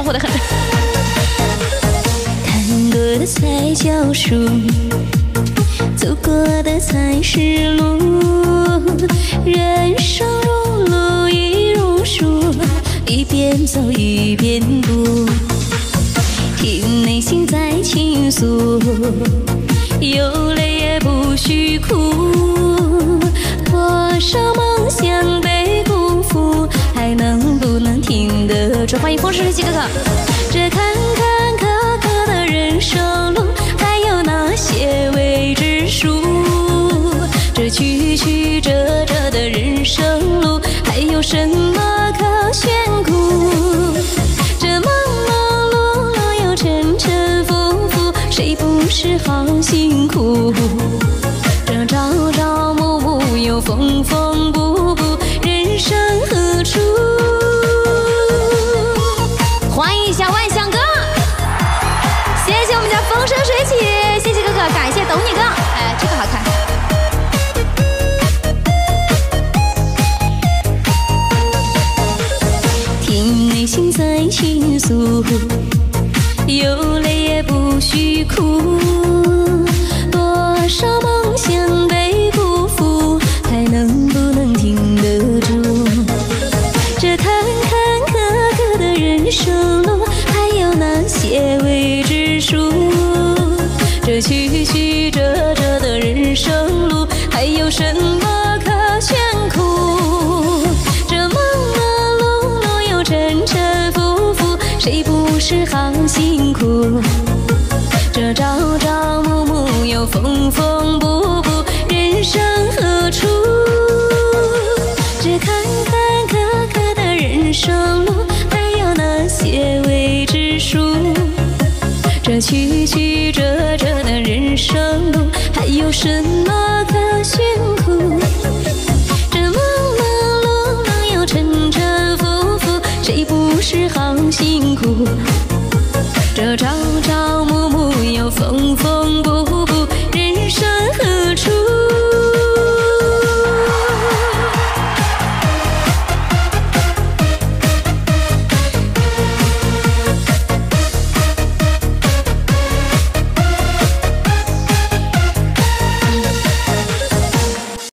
恼火的很。看过的才叫数，走过的才是路。人生如路，亦如书，一边走一边读。听内心在倾诉，有泪也不欢迎风神水哥哥。这坎坎坷坷的人生路，还有那些未知数。这曲曲折折的人生路，还有什么可炫酷？这忙忙碌碌又沉沉浮浮，谁不是好辛苦？倾诉，有泪也不许哭。多少梦想被辜负，还能不能挺得住？这坎坎坷坷的人生路，还有那些未知数。这曲曲折折的人生路，还有什是好辛苦？这朝朝暮暮又缝缝补补，人生何处？这坎坎坷坷的人生路，还有那些未知数。这曲曲折折的人生路，还有什么可炫酷？这忙忙碌碌又沉沉浮浮，谁不是好辛苦？这朝